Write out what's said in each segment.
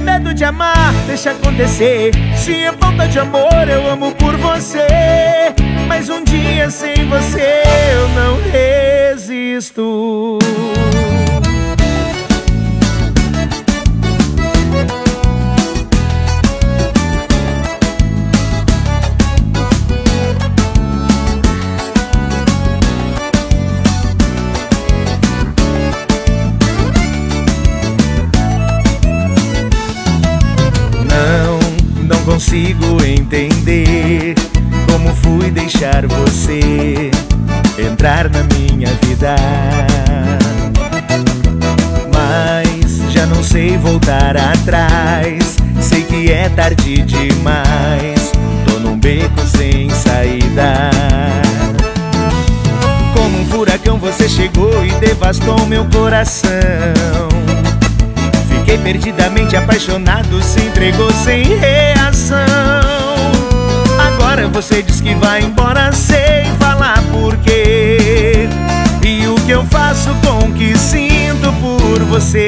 medo de amar, deixa acontecer. Se é falta de amor, eu amo por você. Mas um dia sem você eu não resisto. Consigo entender como fui deixar você entrar na minha vida. Mas já não sei voltar atrás. Sei que é tarde demais. Tô num beco sem saída. Como um furacão você chegou e devastou meu coração. Fiquei perdidamente apaixonado, se entregou sem reação. Agora você diz que vai embora sem falar porquê. E o que eu faço com o que sinto por você?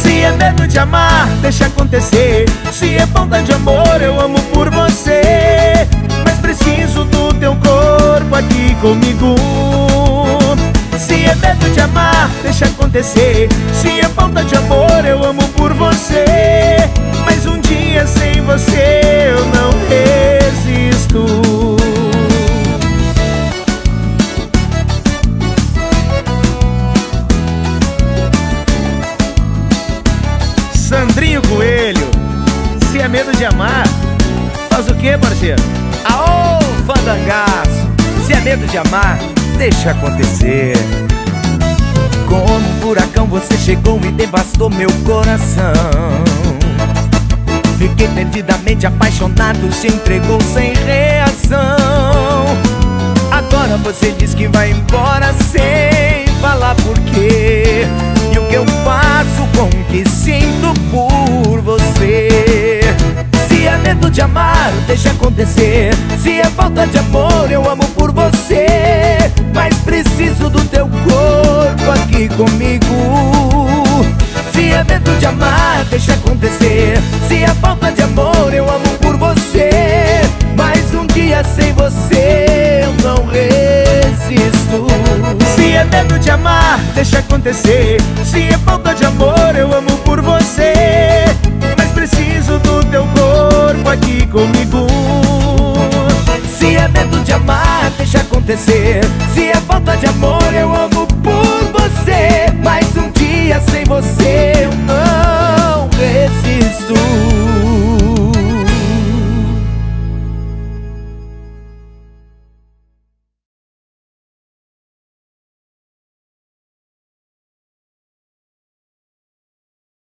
Se é medo de amar, deixa acontecer. Se é falta de amor, eu amo por você. Mas preciso do teu corpo aqui comigo. É medo de amar, deixa acontecer Se é falta de amor, eu amo por você Mas um dia sem você eu não resisto Sandrinho Coelho Se é medo de amar, faz o que, parceiro? Aô, fandangaço Se é medo de amar deixa acontecer. Como um furacão você chegou e devastou meu coração. Fiquei perdidamente apaixonado, se entregou sem reação. Agora você diz que vai embora sem falar porquê. E o que eu faço com o que sinto por você? Se é medo de amar, deixa acontecer. Se é falta de amor, eu amo por você. Mas preciso do teu aqui comigo. Se é medo de amar, deixa acontecer. Se é falta de amor, eu amo por você. Mas um dia sem você eu não resisto. Se é medo de amar, deixa acontecer. Se é falta de amor, eu amo por você. Mas preciso do teu corpo aqui comigo. Se é medo de amar, deixa acontecer